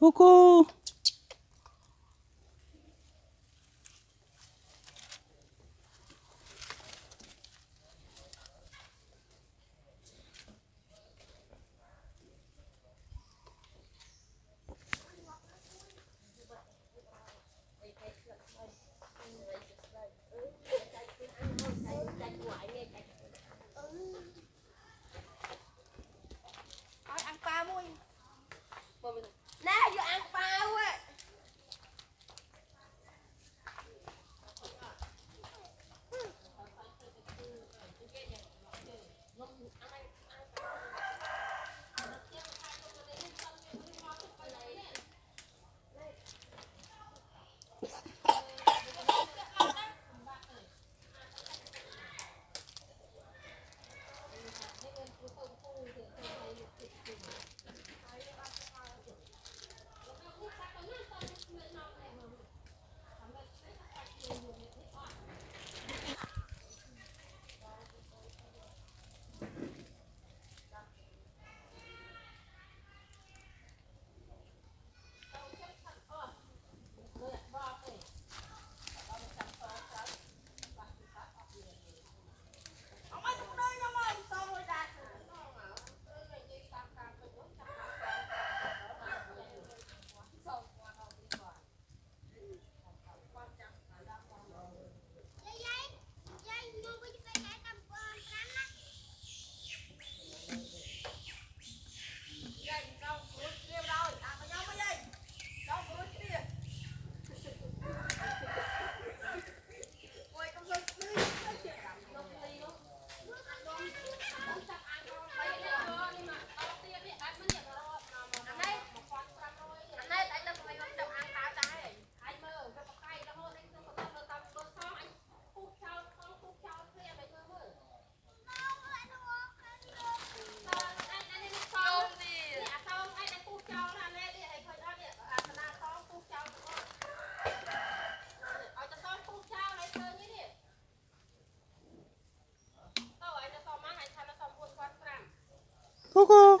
Buku. 보고